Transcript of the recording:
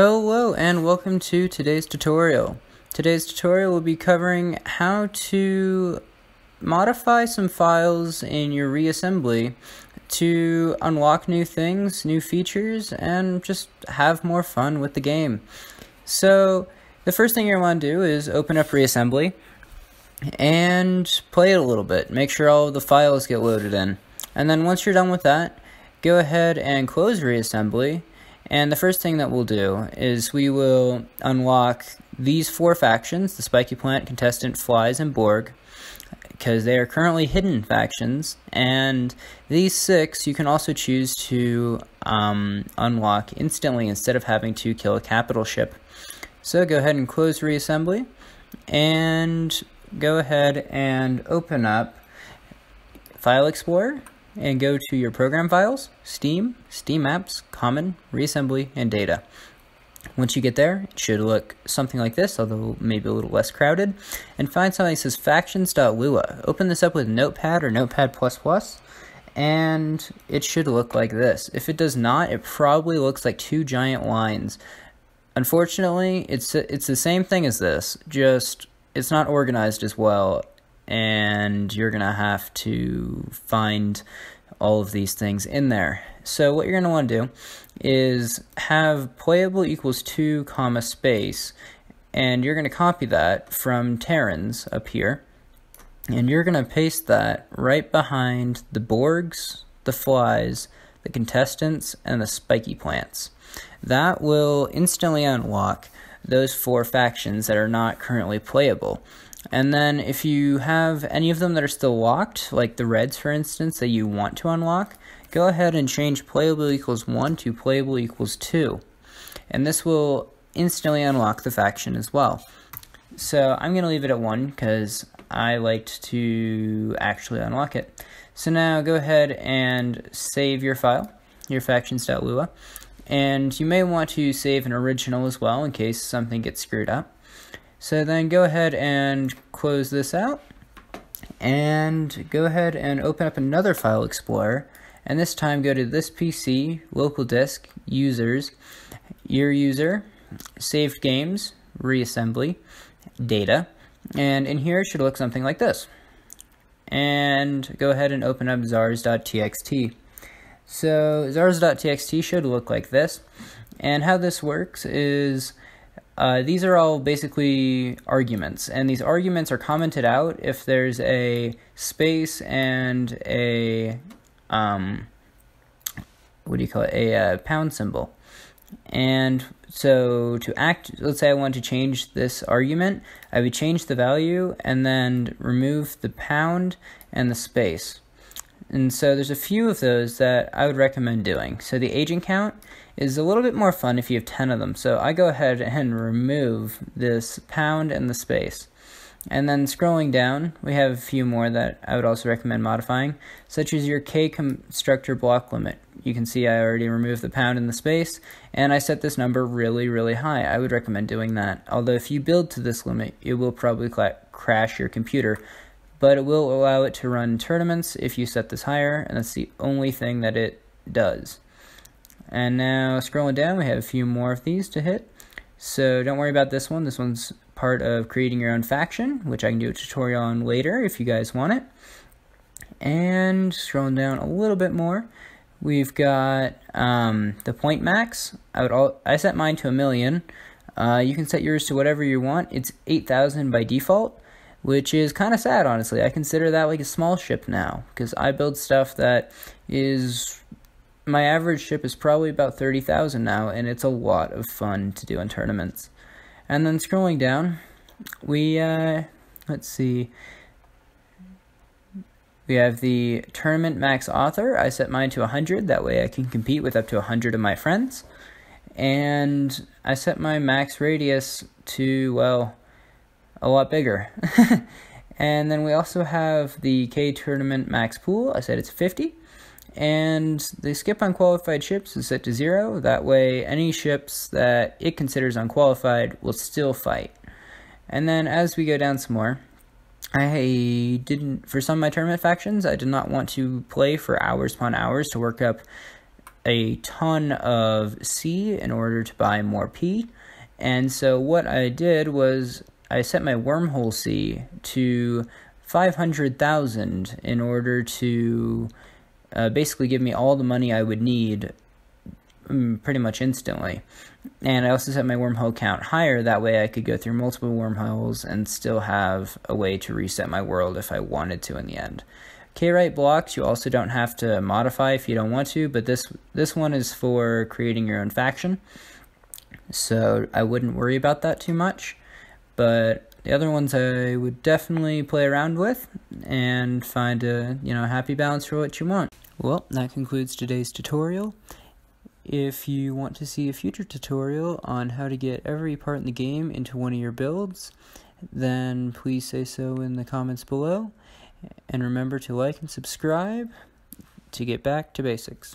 Hello and welcome to today's tutorial. Today's tutorial will be covering how to modify some files in your reassembly to unlock new things, new features, and just have more fun with the game. So the first thing you want to do is open up reassembly and play it a little bit. Make sure all the files get loaded in. And then once you're done with that, go ahead and close reassembly and the first thing that we'll do is we will unlock these four factions, the Spiky Plant, Contestant, Flies, and Borg, because they are currently hidden factions. And these six you can also choose to um, unlock instantly instead of having to kill a capital ship. So go ahead and close reassembly, and go ahead and open up File Explorer and go to your program files, Steam, Steam Apps, Common, Reassembly, and Data. Once you get there, it should look something like this, although maybe a little less crowded. And find something that says factions.lua. Open this up with Notepad or Notepad++, and it should look like this. If it does not, it probably looks like two giant lines. Unfortunately, it's it's the same thing as this, just it's not organized as well and you're going to have to find all of these things in there. So what you're going to want to do is have playable equals 2 comma space and you're going to copy that from Terrans up here and you're going to paste that right behind the Borgs, the Flies, the Contestants, and the Spiky Plants. That will instantly unlock those four factions that are not currently playable. And then if you have any of them that are still locked, like the reds for instance, that you want to unlock, go ahead and change playable equals 1 to playable equals 2. And this will instantly unlock the faction as well. So I'm going to leave it at 1 because I liked to actually unlock it. So now go ahead and save your file, your factions.lua. And you may want to save an original as well in case something gets screwed up. So then go ahead and close this out and go ahead and open up another file explorer and this time go to this PC, local disk, users, your user, saved games, reassembly, data, and in here it should look something like this. And go ahead and open up cvars.txt. So cvars.txt should look like this. And how this works is uh, these are all basically arguments, and these arguments are commented out if there's a space and a um, what do you call it? A uh, pound symbol. And so to act, let's say I want to change this argument, I would change the value and then remove the pound and the space. And so there's a few of those that I would recommend doing. So the agent count is a little bit more fun if you have 10 of them. So I go ahead and remove this pound and the space. And then scrolling down, we have a few more that I would also recommend modifying, such as your K constructor block limit. You can see I already removed the pound and the space, and I set this number really, really high. I would recommend doing that. Although if you build to this limit, it will probably crash your computer but it will allow it to run tournaments if you set this higher, and that's the only thing that it does. And now scrolling down, we have a few more of these to hit. So don't worry about this one. This one's part of creating your own faction, which I can do a tutorial on later if you guys want it. And scrolling down a little bit more, we've got um, the point max. I would all, I set mine to a million. Uh, you can set yours to whatever you want. It's 8,000 by default which is kind of sad, honestly. I consider that like a small ship now because I build stuff that is my average ship is probably about 30,000 now, and it's a lot of fun to do in tournaments. And then scrolling down, we, uh, let's see, we have the tournament max author. I set mine to 100, that way I can compete with up to 100 of my friends. And I set my max radius to, well, a lot bigger. and then we also have the K Tournament Max Pool. I said it's 50. And the skip unqualified ships is set to zero. That way, any ships that it considers unqualified will still fight. And then as we go down some more, I didn't, for some of my tournament factions, I did not want to play for hours upon hours to work up a ton of C in order to buy more P. And so what I did was I set my wormhole C to 500,000 in order to uh, basically give me all the money I would need um, pretty much instantly. And I also set my wormhole count higher, that way I could go through multiple wormholes and still have a way to reset my world if I wanted to in the end. Kwrite blocks you also don't have to modify if you don't want to, but this this one is for creating your own faction. So I wouldn't worry about that too much. But the other ones I would definitely play around with and find a, you know, happy balance for what you want. Well, that concludes today's tutorial. If you want to see a future tutorial on how to get every part in the game into one of your builds, then please say so in the comments below. And remember to like and subscribe to get back to basics.